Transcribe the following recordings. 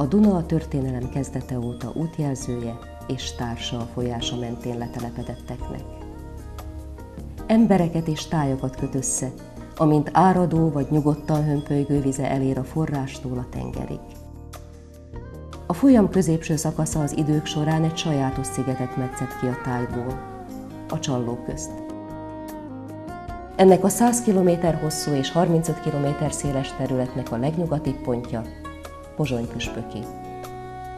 A Duna a történelem kezdete óta útjelzője és társa a folyása mentén letelepedetteknek. Embereket és tájakat köt össze, amint áradó vagy nyugodtan hömpölygő vize elér a forrástól a tengerig. A folyam középső szakasza az idők során egy sajátos szigetet metszett ki a tájból, a csalló közt. Ennek a 100 km hosszú és 35 km széles területnek a legnyugatibb pontja Pozsony püspöki,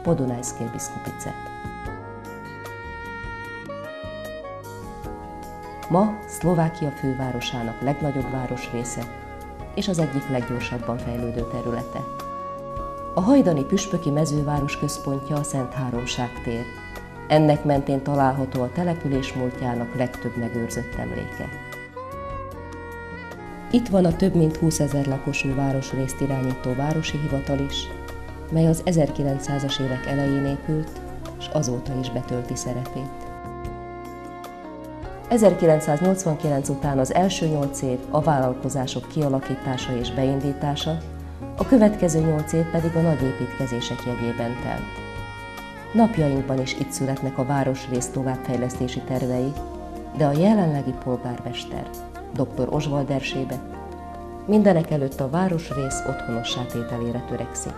Podunajszké Biszkupice. Ma Szlovákia fővárosának legnagyobb városrésze és az egyik leggyorsabban fejlődő területe. A hajdani püspöki mezőváros központja a Szent Háromság tér. Ennek mentén található a település múltjának legtöbb megőrzött emléke. Itt van a több mint 20 ezer lakosú városrészt irányító városi hivatal is, mely az 1900-as évek elején épült, és azóta is betölti szerepét. 1989 után az első nyolc év a vállalkozások kialakítása és beindítása, a következő nyolc év pedig a nagy építkezések jegyében telt. Napjainkban is itt születnek a városrész továbbfejlesztési tervei, de a jelenlegi polgármester, dr. Oswald Erzsébet, mindenek előtt a városrész otthonossá tételére törekszik.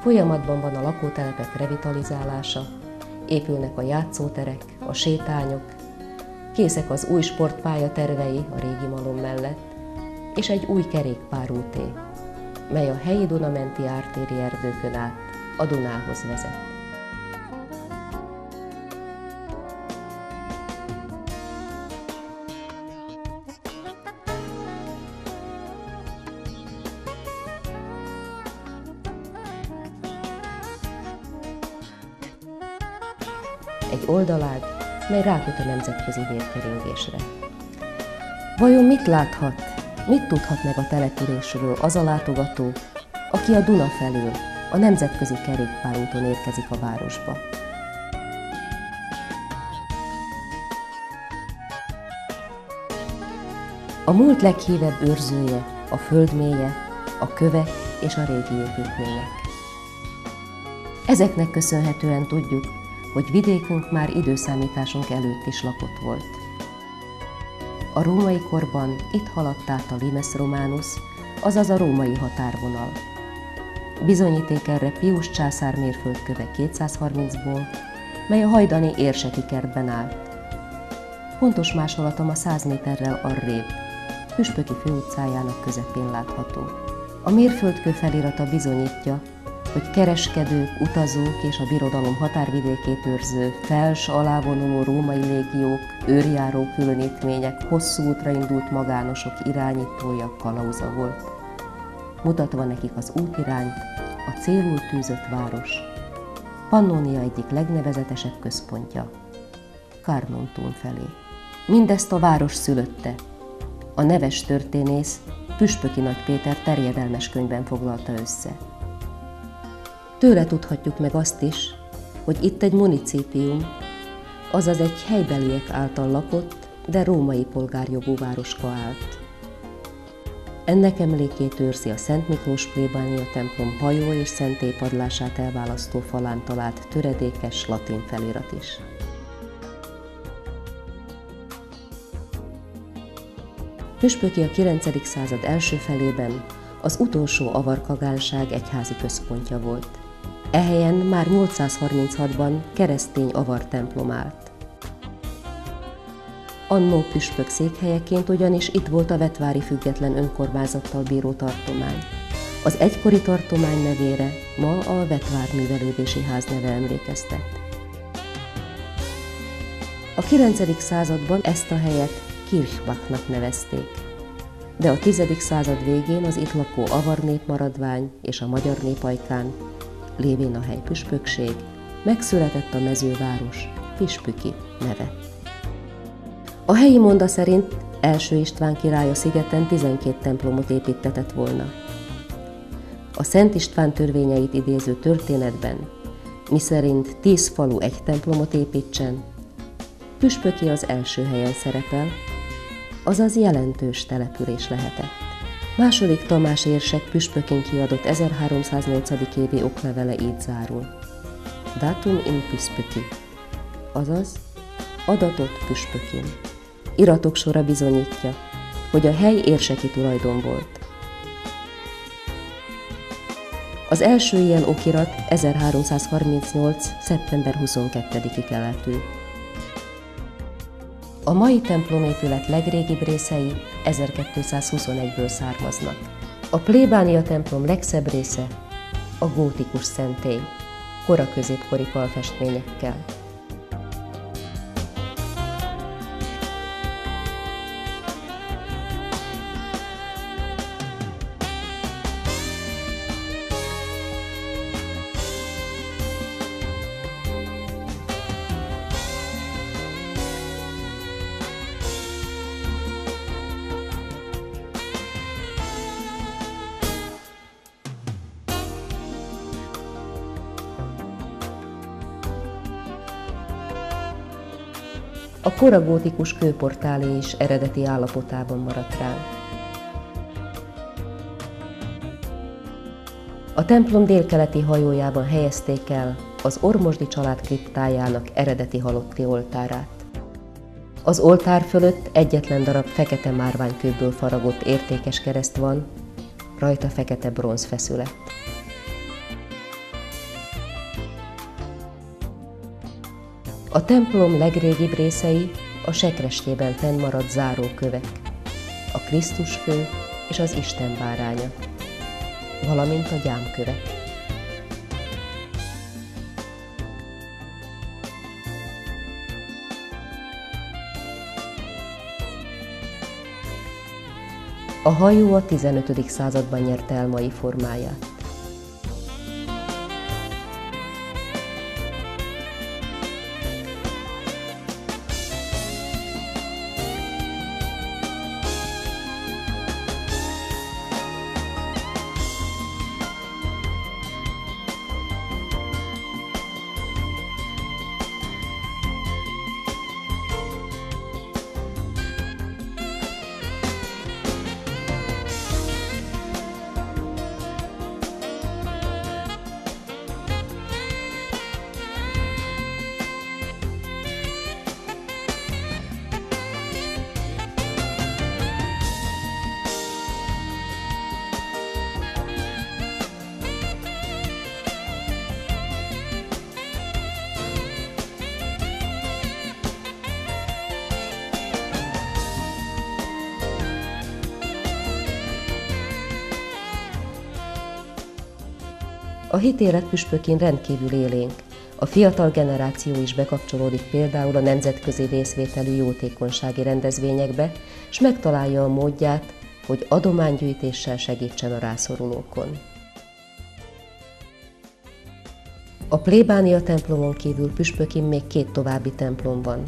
Folyamatban van a lakótelepek revitalizálása, épülnek a játszóterek, a sétányok, készek az új sportpálya tervei a régi malom mellett, és egy új kerékpárúté, mely a helyi Dunamenti ártéri erdőkön át a Dunához vezet. Oldalág, mely ráköt a nemzetközi vérkeringésre. Vajon mit láthat, mit tudhat meg a településről az a látogató, aki a Duna felől, a nemzetközi kerékpárúton érkezik a városba? A múlt leghívebb őrzője, a földmélye, a kövek és a régi építmények. Ezeknek köszönhetően tudjuk, hogy vidékünk már időszámításunk előtt is lakott volt. A római korban itt haladt át a Limes Romanus, azaz a római határvonal. Bizonyíték erre Pius császár mérföldköve 230-ból, mely a hajdani érseki kertben állt. Pontos másolatom a 100 méterrel arrébb, Püspöki főutcájának közepén látható. A mérföldkő felirata bizonyítja, hogy kereskedők, utazók és a birodalom határvidékét őrző, fels alávonuló római légiók, őrjáró különítmények, hosszú útra indult magánosok irányítója, kalauza volt. Mutatva nekik az útirányt, a célul tűzött város, Pannonia egyik legnevezetesebb központja, Karnontún felé. Mindezt a város szülötte. A neves történész Püspöki Nagy Péter terjedelmes könyvben foglalta össze. Tőle tudhatjuk meg azt is, hogy itt egy municípium, azaz egy helybeliek által lakott, de római polgárjogú városka állt. Ennek emlékét őrzi a Szent Miklós plébánia templom hajó és szentélypadlását elválasztó falán talált töredékes latin felirat is. Püspöki a 9. század első felében az utolsó avarkagánság egyházi központja volt. Ehelyen már 836-ban keresztény avar templom állt. Annó püspök székhelyeként ugyanis itt volt a vetvári független önkormányzattal bíró tartomány. Az egykori tartomány nevére ma a Vetvár Művelődési Ház neve emlékeztet. A 9. században ezt a helyet Kirchbachnak nevezték, de a 10. század végén az itt lakó avar népmaradvány és a magyar népajkán lévén a hely püspökség, megszületett a mezőváros Pispüki neve. A helyi monda szerint első István király a szigeten 12 templomot építetett volna. A Szent István törvényeit idéző történetben, miszerint tíz falu egy templomot építsen, Püspöki az első helyen szerepel, azaz jelentős település lehetett. Második Tamás érsek püspökén kiadott 1308. évi oklevele így zárul. Datum in püspöki, azaz adatot püspökén. Iratok sora bizonyítja, hogy a hely érseki tulajdon volt. Az első ilyen okirat 1338. szeptember 22-i keletű. A mai templomépület legrégibb részei 1221-ből származnak. A plébánia templom legszebb része a gótikus szentély, kora középkori falfestményekkel. A koragótikus kőportálé is eredeti állapotában maradt rá. A templom délkeleti hajójában helyezték el az Ormosdi család kriptájának eredeti halotti oltárát. Az oltár fölött egyetlen darab fekete márványkőből faragott értékes kereszt van, rajta fekete bronzfeszület. A templom legrégibb részei a sekrestjében fennmaradt zárókövek, a Krisztus fő és az Isten báránya, valamint a gyámkövek. A hajó a 15. században nyerte el mai formáját. A hitélet püspökén rendkívül élénk. A fiatal generáció is bekapcsolódik például a nemzetközi részvételű jótékonysági rendezvényekbe, és megtalálja a módját, hogy adománygyűjtéssel segítsen a rászorulókon. A plébánia templomon kívül püspökin még két további templom van.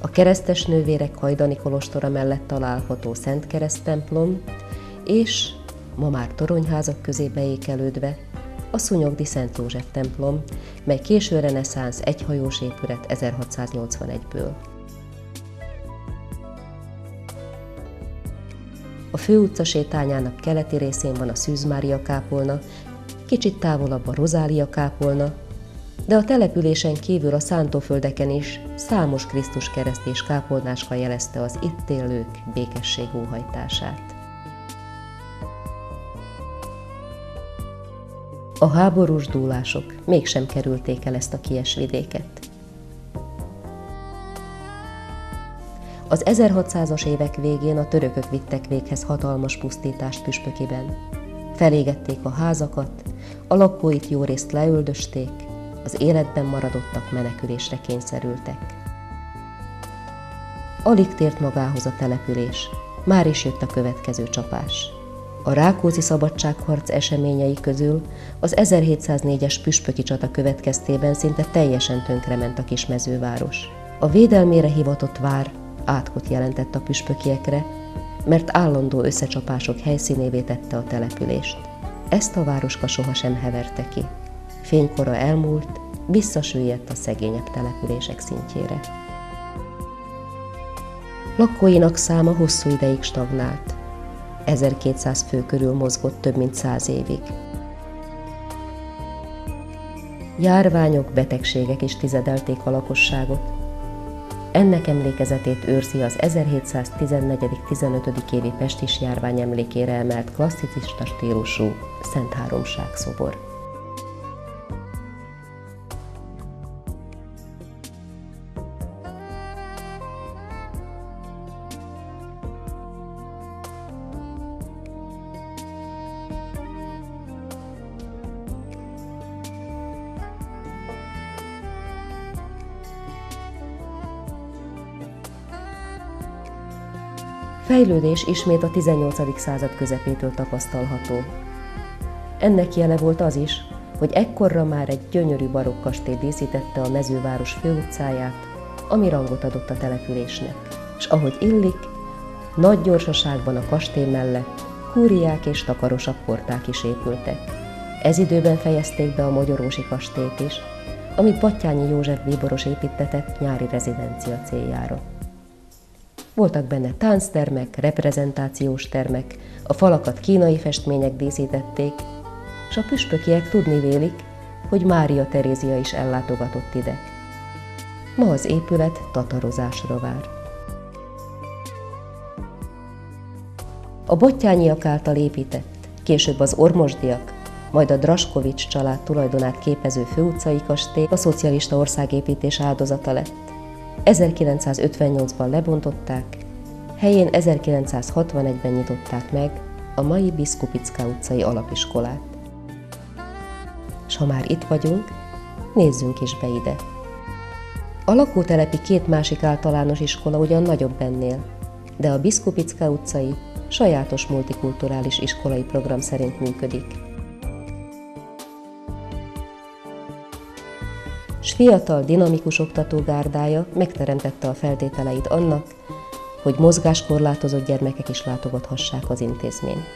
A keresztes nővérek hajdani kolostora mellett található Szent Kereszt templom, és ma már toronyházak közé beékelődve a Szunyogdi Szent József templom, mely késő reneszánsz egyhajós épület 1681-ből. A főutca sétányának keleti részén van a Szűz Mária kápolna, kicsit távolabb a Rozália kápolna, de a településen kívül a szántóföldeken is számos Krisztus kereszt és kápolnáska jelezte az itt élők békesség óhajtását. A háborús dúlások mégsem kerülték el ezt a kies vidéket. Az 1600-as évek végén a törökök vittek véghez hatalmas pusztítást püspökiben. Felégették a házakat, a lakóit jó részt leöldösték, az életben maradottak menekülésre kényszerültek. Alig tért magához a település, már is jött a következő csapás. A Rákóczi szabadságharc eseményei közül az 1704-es püspöki csata következtében szinte teljesen tönkrement a kismezőváros. A védelmére hivatott vár átkot jelentett a püspökiekre, mert állandó összecsapások helyszínévé tette a települést. Ezt a városka sohasem heverte ki. Fénykora elmúlt, visszasüllyedt a szegényebb települések szintjére. Lakóinak száma hosszú ideig stagnált. 1200 fő körül mozgott több mint száz évig. Járványok, betegségek is tizedelték a lakosságot. Ennek emlékezetét őrzi az 1714-15. évi pestis járvány emlékére emelt klasszicista stílusú Szent Háromság szobor. Fejlődés ismét a 18. század közepétől tapasztalható. Ennek jele volt az is, hogy ekkorra már egy gyönyörű barokk kastély díszítette a mezőváros főutcáját, ami rangot adott a településnek. És ahogy illik, nagy gyorsaságban a kastély mellett kúriák és takarosabb porták is épültek. Ez időben fejezték be a Magyarósi kastélyt is, amit Battyányi József bíboros építetett nyári rezidencia céljára. Voltak benne tánctermek, reprezentációs termek, a falakat kínai festmények díszítették, és a püspökiek tudni vélik, hogy Mária Terézia is ellátogatott ide. Ma az épület tatarozásra vár. A bottyányiak által épített, később az ormosdiak, majd a Draskovics család tulajdonát képező főutcai kastély a szocialista országépítés áldozata lett. 1958-ban lebontották, helyén 1961-ben nyitották meg a mai Biszkupická utcai alapiskolát. És ha már itt vagyunk, nézzünk is be ide. A lakótelepi két másik általános iskola ugyan nagyobb ennél, de a Biszkupická utcai sajátos multikulturális iskolai program szerint működik. S fiatal, dinamikus oktatógárdája megteremtette a feltételeit annak, hogy mozgáskorlátozott gyermekek is látogathassák az intézményt.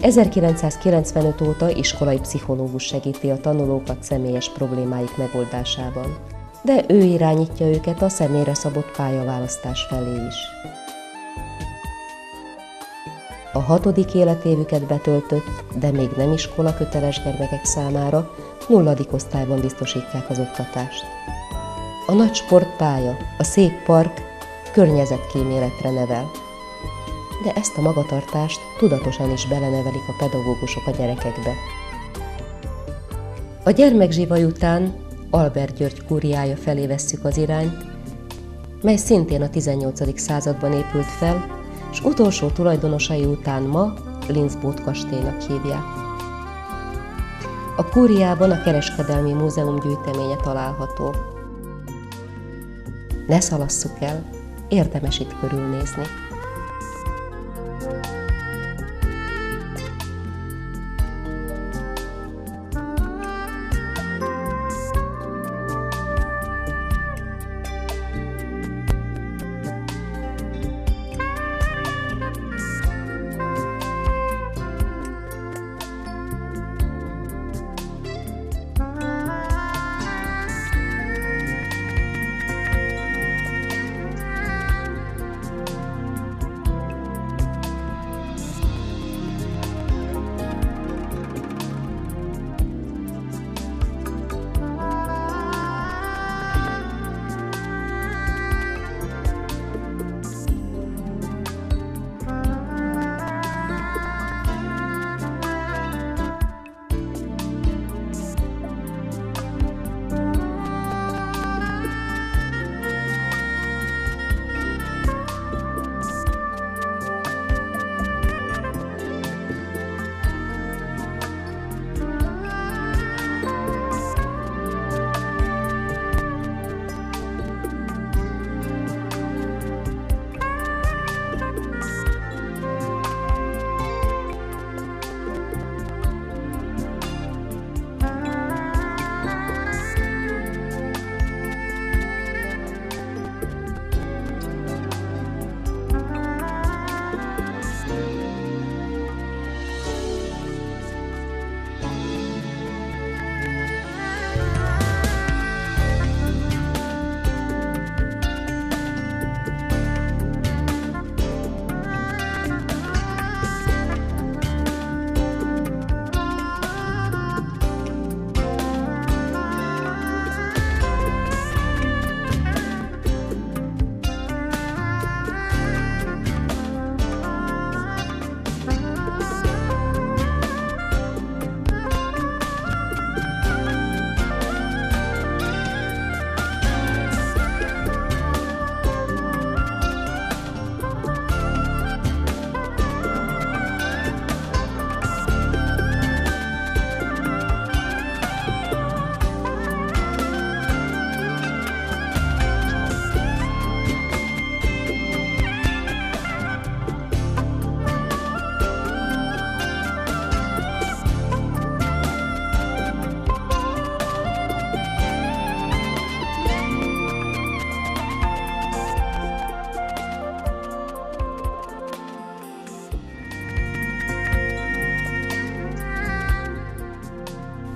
1995 óta iskolai pszichológus segíti a tanulókat személyes problémáik megoldásában, de ő irányítja őket a személyre szabott pályaválasztás felé is. A hatodik életévüket betöltött, de még nem iskola köteles gyermekek számára nulladik osztályban biztosítják az oktatást. A nagy sportpálya, a szép park környezetkíméletre nevel. De ezt a magatartást tudatosan is belenevelik a pedagógusok a gyerekekbe. A gyermekzsivaj után Albert György kúriája felé vesszük az irányt, mely szintén a 18. században épült fel, és utolsó tulajdonosai után ma Linzbót kastélynak hívják. A kúriában a Kereskedelmi Múzeum gyűjteménye található. Ne szalasszuk el, érdemes itt körülnézni.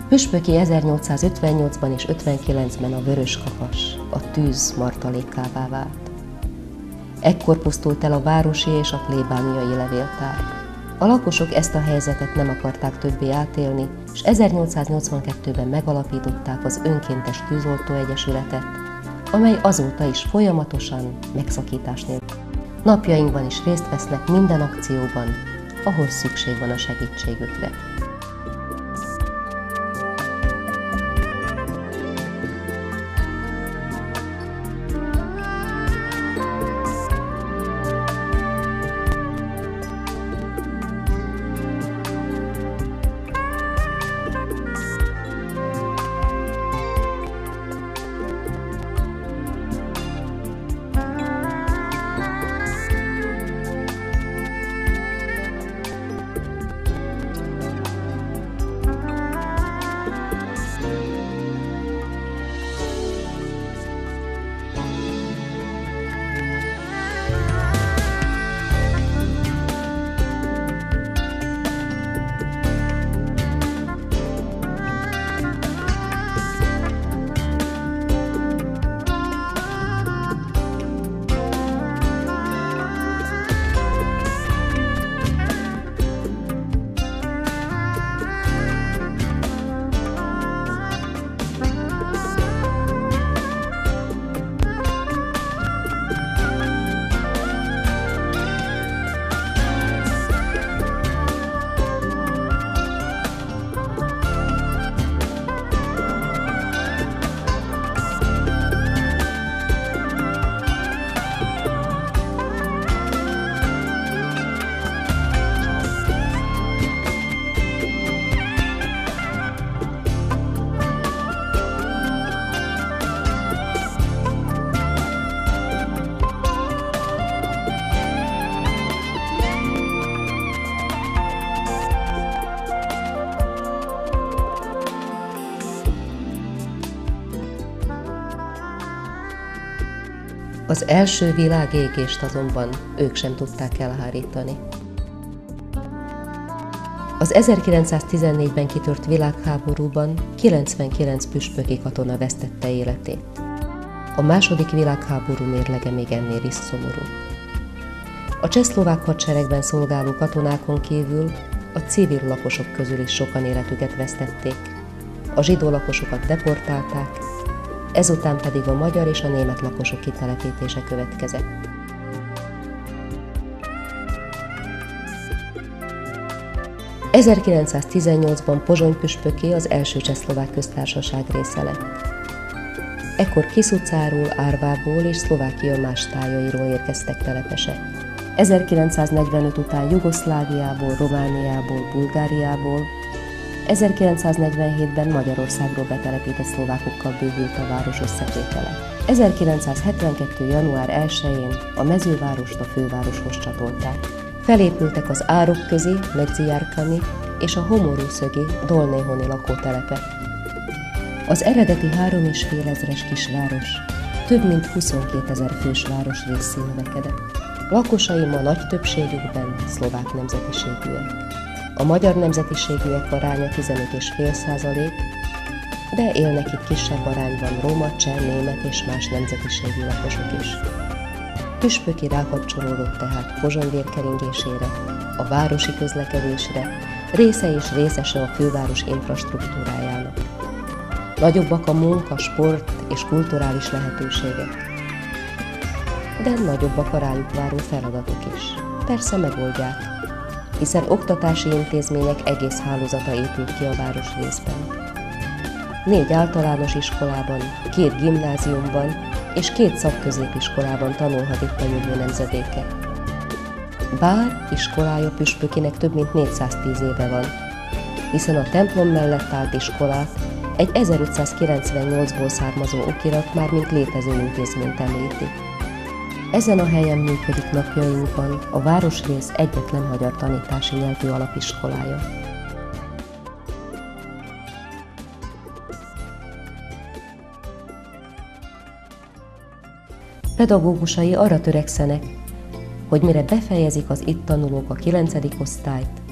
Püspöki 1858-ban és 59-ben a vörös kakas, a tűz martalékává vált. Ekkor pusztult el a városi és a plébániai levéltár. A lakosok ezt a helyzetet nem akarták többé átélni, és 1882-ben megalapították az Önkéntes Tűzoltó Egyesületet, amely azóta is folyamatosan megszakítás nélkül. Napjainkban is részt vesznek minden akcióban, ahol szükség van a segítségükre. Az első világégést azonban ők sem tudták elhárítani. Az 1914-ben kitört világháborúban 99 püspöki katona vesztette életét. A második világháború mérlege még ennél is szomorú. A csehszlovák hadseregben szolgáló katonákon kívül a civil lakosok közül is sokan életüket vesztették. A zsidó lakosokat deportálták, ezután pedig a magyar és a német lakosok kitelepítése következett. ...1918-ban Pozsony püspöké az első csehszlovák köztársaság része lett. Ekkor Kiszucáról, Árvából és Szlovákia más tájairól érkeztek telepesek. 1945 után Jugoszláviából, Romániából, Bulgáriából, 1947-ben Magyarországról betelepített szlovákokkal bővült a város összetétele. 1972. január 1-én a mezővárost a fővároshoz csatolták. Felépültek az árok közé Medzijárkani és a homorúszögi Dolnéhoni lakótelepe. Az eredeti három és fél ezres kisváros több mint 22 ezer fős város részé növekedett. Lakosai ma nagy többségükben szlovák nemzetiségűek. A magyar nemzetiségűek aránya 15,5 százalék, de élnek itt kisebb arányban roma, cseh, német és más nemzetiségű lakosok is. Püspöki rákapcsolódott tehát Pozsony vérkeringésére, a városi közlekedésre, része és részese a főváros infrastruktúrájának. Nagyobbak a munka, sport és kulturális lehetőségek, de nagyobbak a rájuk váró feladatok is. Persze megoldják, hiszen oktatási intézmények egész hálózata épült ki a városrészben. Négy általános iskolában, két gimnáziumban és két szakközépiskolában tanulhat itt a jövő nemzedéke. Bár iskolája püspökének több mint 410 éve van, hiszen a templom mellett állt iskolát egy 1598-ból származó okirat már mint létező intézményt említi. Ezen a helyen működik napjainkban a városrész egyetlen magyar tanítási nyelvű alapiskolája. Pedagógusai arra törekszenek, hogy mire befejezik az itt tanulók a 9. osztályt,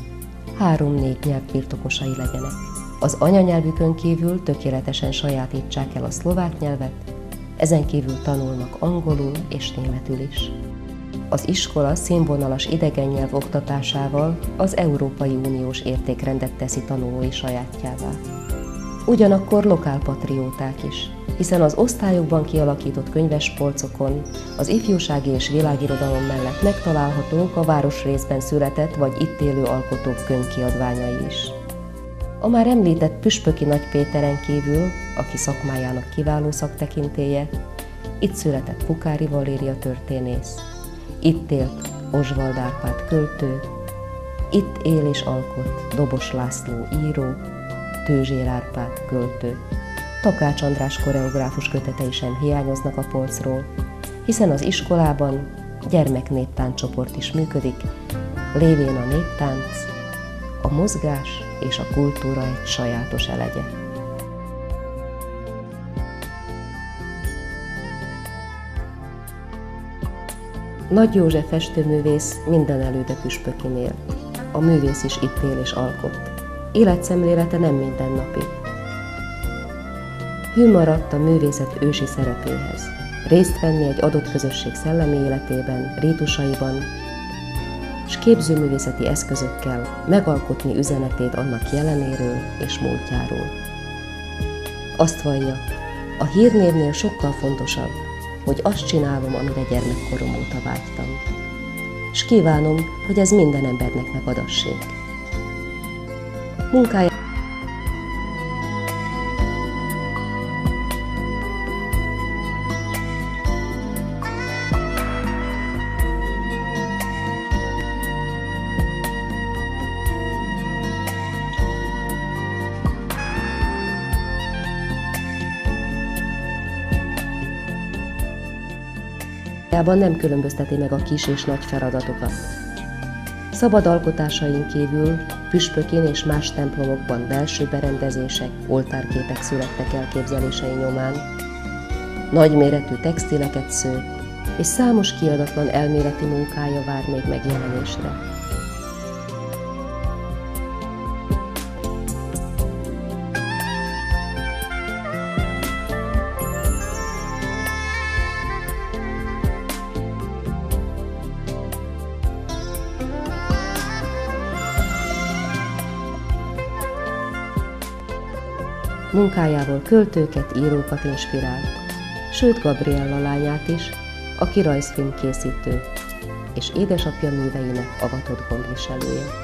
három-négy nyelv birtokosai legyenek. Az anyanyelvükön kívül tökéletesen sajátítsák el a szlovák nyelvet, ezen kívül tanulnak angolul és németül is. Az iskola színvonalas idegen nyelv oktatásával az Európai Uniós értékrendet teszi tanulói sajátjává. Ugyanakkor lokálpatrióták is, hiszen az osztályokban kialakított könyvespolcokon az ifjúsági és világirodalom mellett megtalálhatók a városrészben született vagy itt élő alkotók könyvkiadványai is. A már említett Püspöki Nagy Péteren kívül, aki szakmájának kiváló szaktekintéje, itt született Pukári Valéria történész, itt élt Osvald Árpád költő, itt él és alkot Dobos László író, Tőzsér Árpád költő, Takács András koreográfus kötetei sem hiányoznak a polcról, hiszen az iskolában gyermeknéptánccsoport is működik, lévén a néptánc, a mozgás és a kultúra egy sajátos elegye. Nagy József festőművész minden előde püspökinél. A művész is itt él és alkot. Életszemlélete nem mindennapi, Hű maradt a művészet ősi szerepéhez. Részt venni egy adott közösség szellemi életében, rítusaiban, és képzőművészeti eszközökkel megalkotni üzenetét annak jelenéről és múltjáról. Azt vallja, a hírnévnél sokkal fontosabb, hogy azt csinálom, amire gyermekkorom óta vágytam. És kívánom, hogy ez minden embernek megadassék. Munkája Ában nem különbözteti meg a kis és nagy feladatokat. Szabad alkotásaink kívül püspökén és más templomokban belső berendezések, oltárképek születtek elképzelései nyomán, nagyméretű textileket sző, és számos kiadatlan elméleti munkája vár még megjelenésre. Munkájával költőket, írókat inspirált, sőt Gabriella lányát is, aki rajzfilm készítő, és édesapja műveinek avatott gondviselője.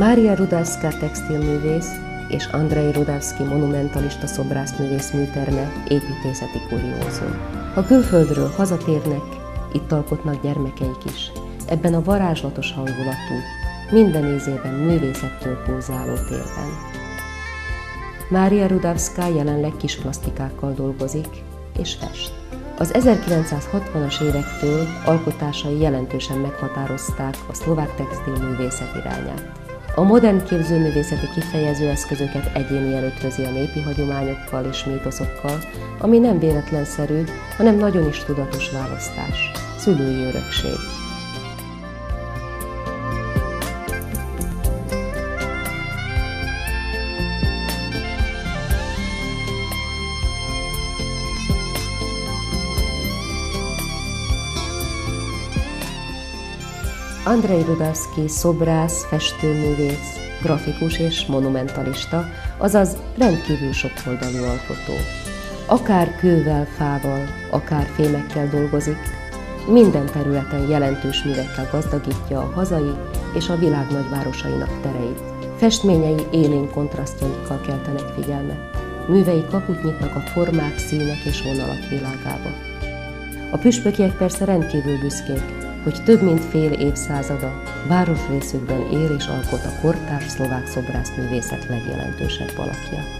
Mária Rudavska textilművész és Andrei Rudavski monumentalista szobrászművész műterme építészeti kuriózum. Ha külföldről hazatérnek, itt alkotnak gyermekeik is, ebben a varázslatos hangulatú, minden ízében művészettől pulzáló térben. Mária Rudavska jelenleg kis plastikákkal dolgozik és fest. Az 1960-as évektől alkotásai jelentősen meghatározták a szlovák textilművészet irányát. A modern képzőművészeti kifejező eszközöket egyéni ötvözi a népi hagyományokkal és mítoszokkal, ami nem véletlenszerű, hanem nagyon is tudatos választás, szülői örökség. Andrei Rudavsky szobrász, festőművész, grafikus és monumentalista, azaz rendkívül sokoldalú alkotó. Akár kővel, fával, akár fémekkel dolgozik, minden területen jelentős művekkel gazdagítja a hazai és a világ nagyvárosainak tereit. Festményei élénk kontrasztjaikkal keltenek figyelmet. Művei kaput nyitnak a formák, színek és vonalak világába. A püspökiek persze rendkívül büszkék, hogy több mint fél évszázada városrészükben él és alkot a kortárs szlovák szobrászművészet legjelentősebb alakja.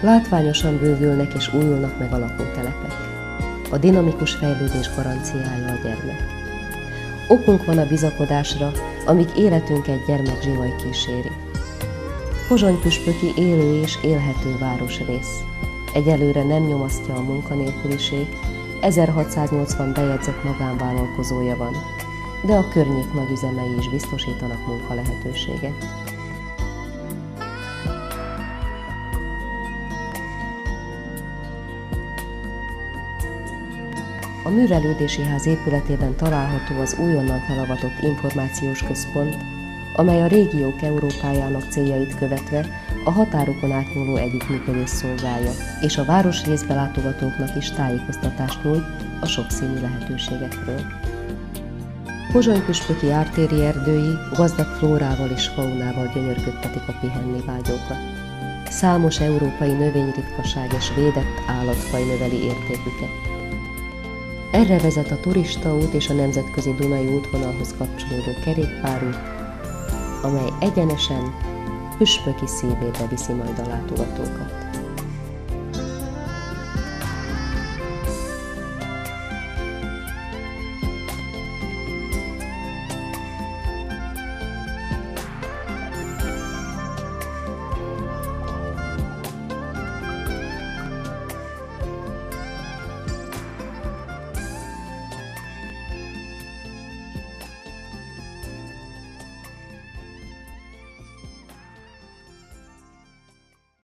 Látványosan bővülnek és újulnak meg a lakótelepek. A dinamikus fejlődés garanciája a gyermek. Okunk van a bizakodásra, amíg életünket gyermek zsivaj kíséri. Pozsonypüspöki élő és élhető városrész. Egyelőre nem nyomasztja a munkanélküliség, 1680 bejegyzett magánvállalkozója van, de a környék nagy üzemei is biztosítanak munkalehetőséget. A Művelődési Ház épületében található az újonnan felavatott információs központ, amely a régiók Európájának céljait követve a határokon átnyúló együttműködés szolgálja, és a városrészbe látogatóknak is tájékoztatást nyújt a sokszínű lehetőségekről. Pozsonyküspöki ártéri erdői gazdag flórával és faunával gyönyörködtetik a pihenni vágyókat. Számos európai növényritkaság és védett állatfaj növeli értéküket. Erre vezet a turistaút és a nemzetközi Dunai útvonalhoz kapcsolódó kerékpárút, amely egyenesen püspöki szívébe viszi majd a látogatókat.